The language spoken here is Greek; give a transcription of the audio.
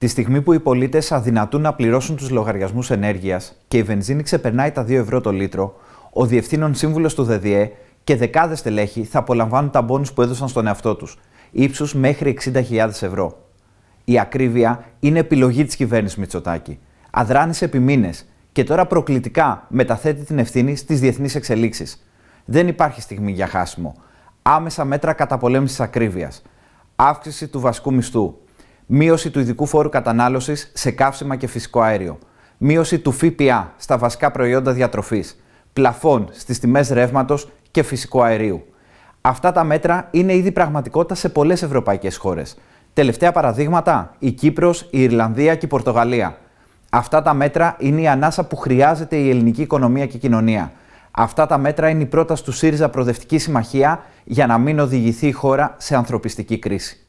Τη στιγμή που οι πολίτες αδυνατούν να πληρώσουν τους λογαριασμούς ενέργειας και η βενζίνη ξεπερνάει τα 2 ευρώ το λίτρο, ο Διευθύνων Σύμβουλος του ΔΔΕ και δεκάδες στελέχη θα απολαμβάνουν τα μπόνους που έδωσαν στον εαυτό τους, ύψους μέχρι 60.000 ευρώ. Η ακρίβεια είναι επιλογή της κυβέρνησης Μητσοτάκη. Αδράνησε επί μήνες και τώρα προκλητικά μεταθέτει την ευθύνη στις διεθνείς εξελίξεις. Δεν υπάρχει στιγμή για χάσιμο. Άμεσα μέτρα καταπολέμησης ακρίβειας. Αύξηση του βασικού μισθού μείωση του ειδικού φόρου κατανάλωσης σε καύσιμα και φυσικό αέριο, μείωση του ΦΠΑ στα βασικά προϊόντα διατροφής, πλαφών στις τιμές ρεύματος και φυσικού αερίου. Αυτά τα μέτρα είναι ήδη πραγματικότητα σε πολλές ευρωπαϊκές χώρες. Τελευταία παραδείγματα, η Κύπρος, η Ιρλανδία και η Πορτογαλία. Αυτά τα μέτρα είναι η ανάσα που χρειάζεται η ελληνική οικονομία και κοινωνία. Αυτά τα μέτρα είναι η πρόταση του ΣΥΡΙΖΑ Προοδευτική Συμμαχία για να μην οδηγηθεί η χώρα σε ανθρωπιστική κρίση.